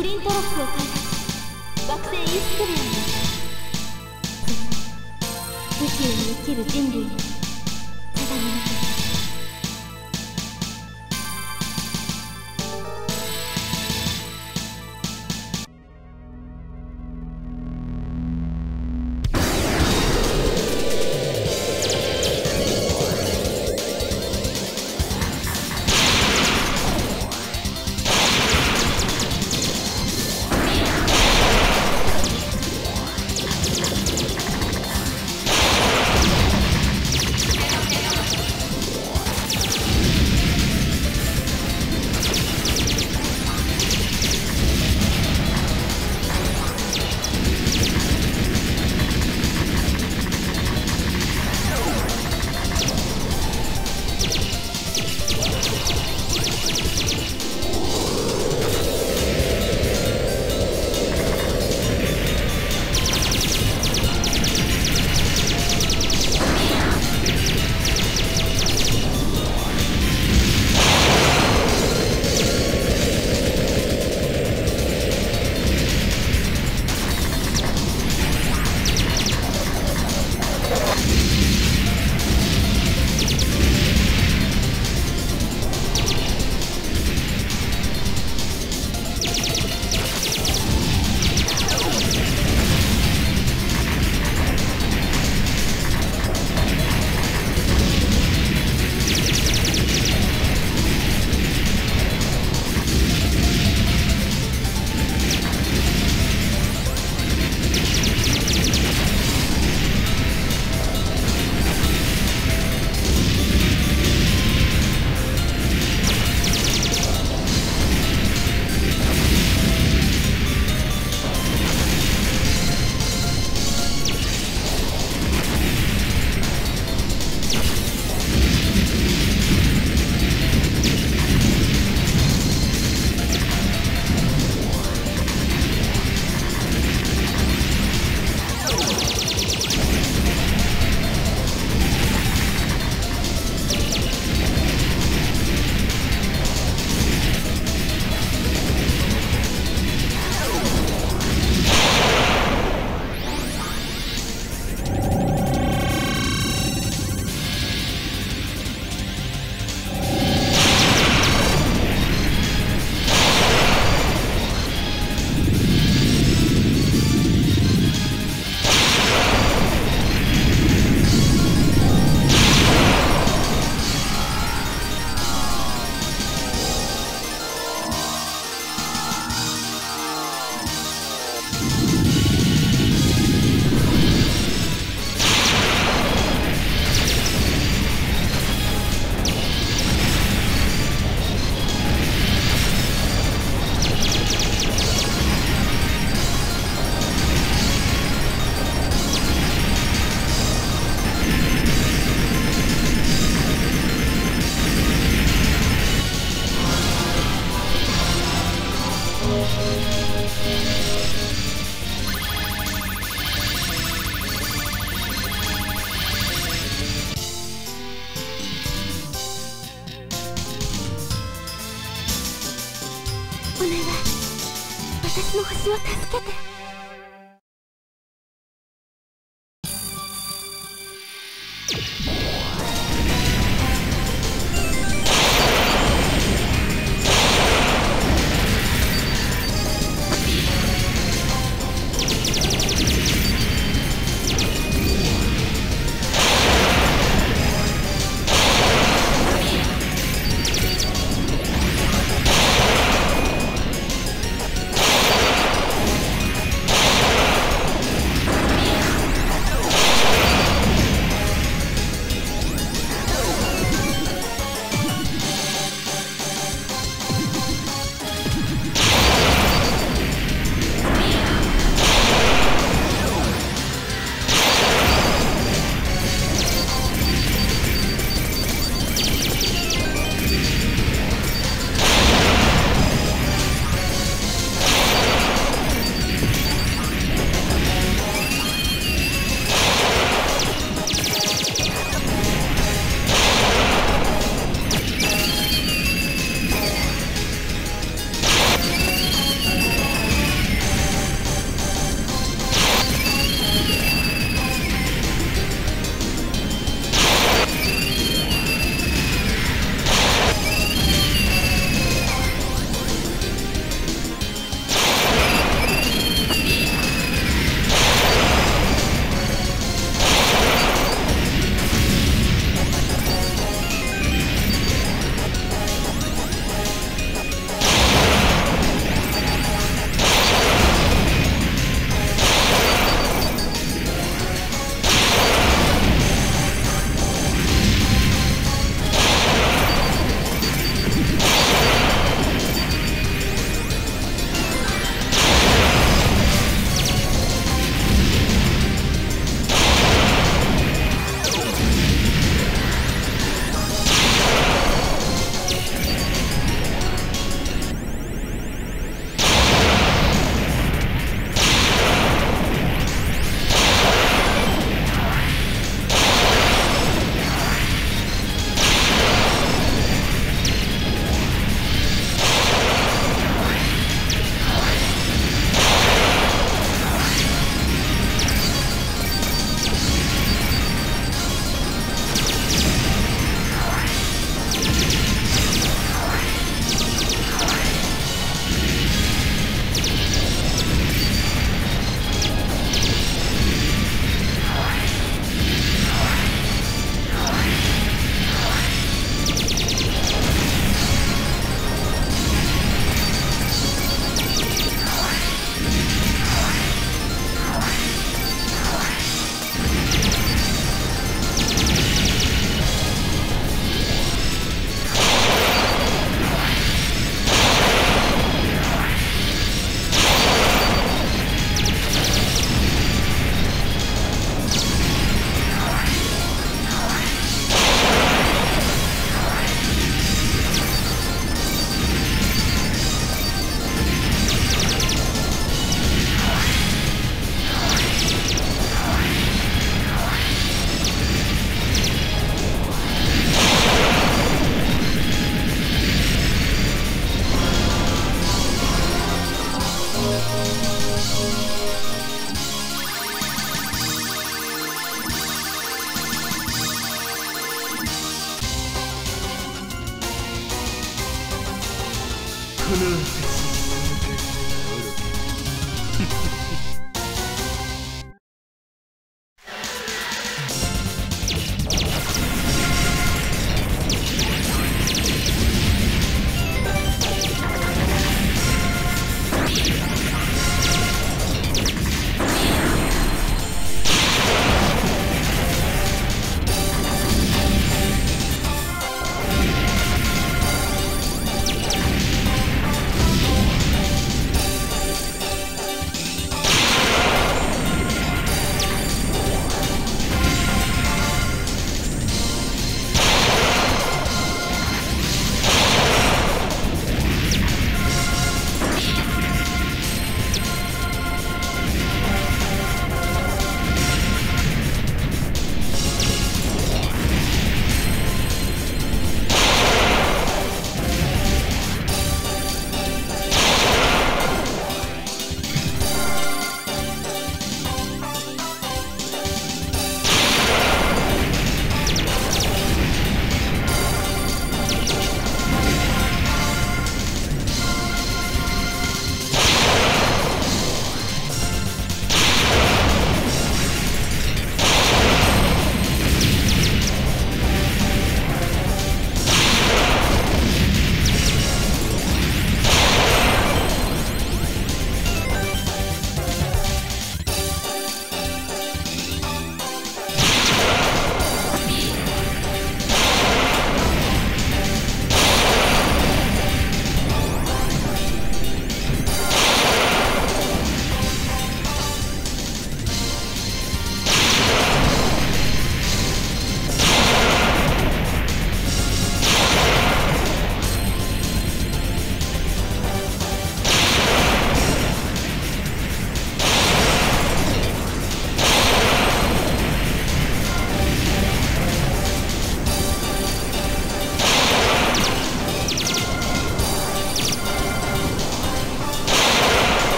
プリントロックを開発。惑星インスクレアに宇宙に生きる人類に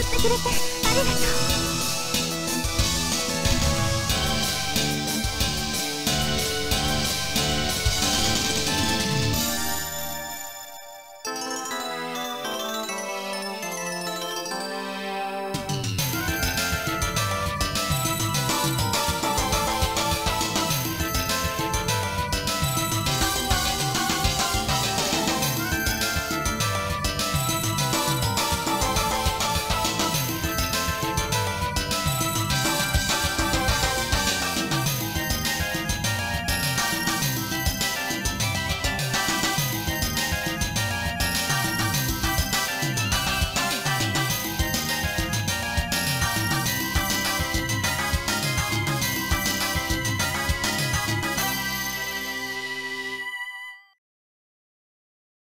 ってくれてありがとう。